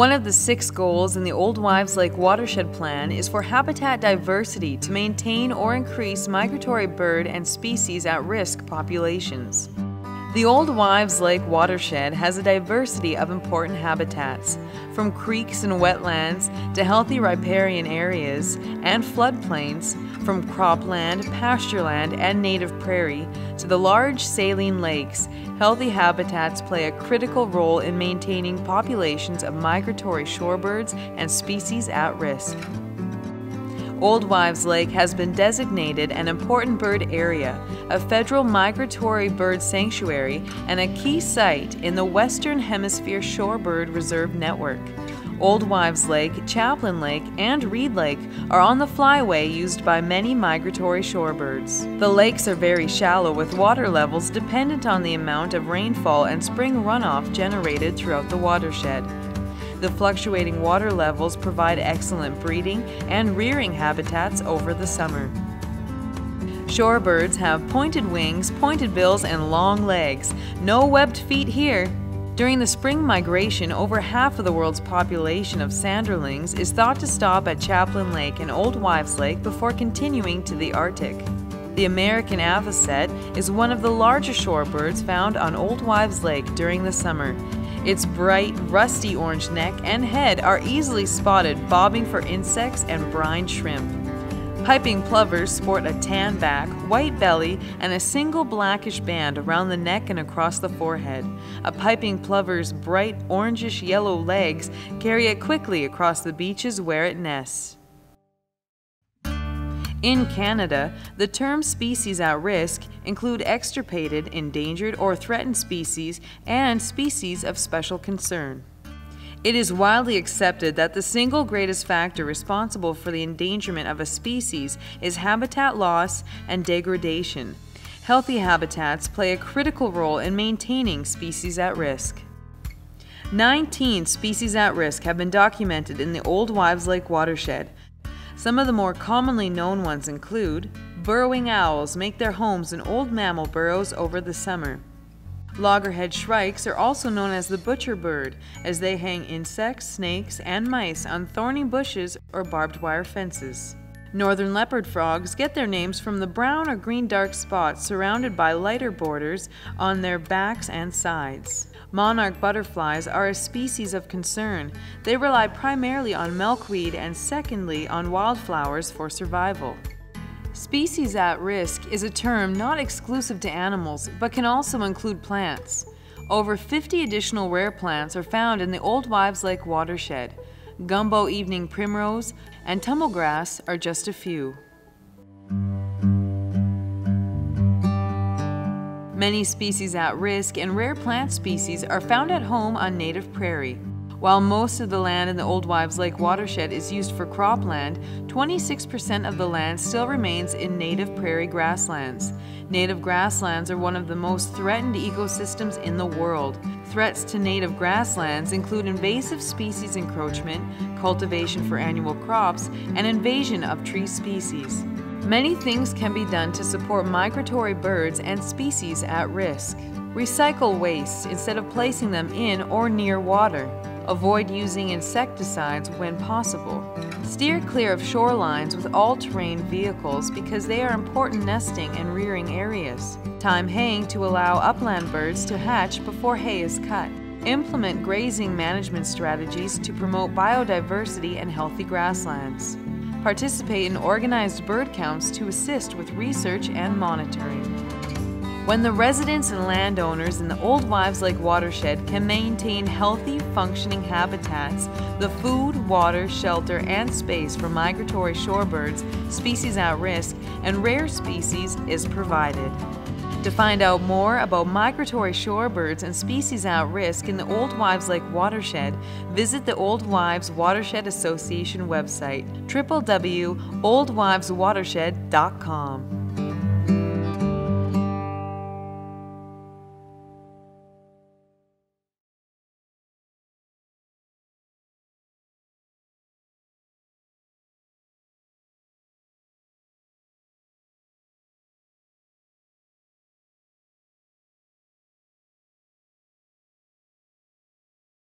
One of the six goals in the Old Wives Lake Watershed Plan is for habitat diversity to maintain or increase migratory bird and species at risk populations. The Old Wives Lake watershed has a diversity of important habitats, from creeks and wetlands to healthy riparian areas and floodplains, from cropland, pastureland, and native prairie to the large saline lakes. Healthy habitats play a critical role in maintaining populations of migratory shorebirds and species at risk. Old Wives Lake has been designated an important bird area, a federal migratory bird sanctuary, and a key site in the Western Hemisphere Shorebird Reserve Network. Old Wives Lake, Chaplin Lake, and Reed Lake are on the flyway used by many migratory shorebirds. The lakes are very shallow with water levels dependent on the amount of rainfall and spring runoff generated throughout the watershed. The fluctuating water levels provide excellent breeding and rearing habitats over the summer. Shorebirds have pointed wings, pointed bills, and long legs. No webbed feet here. During the spring migration, over half of the world's population of sanderlings is thought to stop at Chaplin Lake and Old Wives Lake before continuing to the Arctic. The American avocet is one of the larger shorebirds found on Old Wives Lake during the summer its bright, rusty orange neck and head are easily spotted bobbing for insects and brine shrimp. Piping plovers sport a tan back, white belly, and a single blackish band around the neck and across the forehead. A piping plover's bright orangish yellow legs carry it quickly across the beaches where it nests. In Canada, the term species at risk include extirpated, endangered, or threatened species and species of special concern. It is widely accepted that the single greatest factor responsible for the endangerment of a species is habitat loss and degradation. Healthy habitats play a critical role in maintaining species at risk. 19 species at risk have been documented in the Old Wives Lake watershed, some of the more commonly known ones include burrowing owls make their homes in old mammal burrows over the summer. Loggerhead shrikes are also known as the butcher bird, as they hang insects, snakes, and mice on thorny bushes or barbed wire fences. Northern leopard frogs get their names from the brown or green dark spots surrounded by lighter borders on their backs and sides. Monarch butterflies are a species of concern. They rely primarily on milkweed and secondly on wildflowers for survival. Species at risk is a term not exclusive to animals, but can also include plants. Over 50 additional rare plants are found in the Old Wives Lake watershed. Gumbo evening primrose and tumblegrass are just a few. Many species at risk and rare plant species are found at home on native prairie. While most of the land in the Old Wives Lake watershed is used for cropland, 26% of the land still remains in native prairie grasslands. Native grasslands are one of the most threatened ecosystems in the world. Threats to native grasslands include invasive species encroachment, cultivation for annual crops, and invasion of tree species. Many things can be done to support migratory birds and species at risk. Recycle waste instead of placing them in or near water. Avoid using insecticides when possible. Steer clear of shorelines with all-terrain vehicles because they are important nesting and rearing areas. Time haying to allow upland birds to hatch before hay is cut. Implement grazing management strategies to promote biodiversity and healthy grasslands. Participate in organized bird counts to assist with research and monitoring. When the residents and landowners in the Old Wives Lake watershed can maintain healthy, functioning habitats, the food, water, shelter, and space for migratory shorebirds, species at risk, and rare species is provided. To find out more about migratory shorebirds and species at risk in the Old Wives Lake watershed, visit the Old Wives Watershed Association website, www.oldwiveswatershed.com.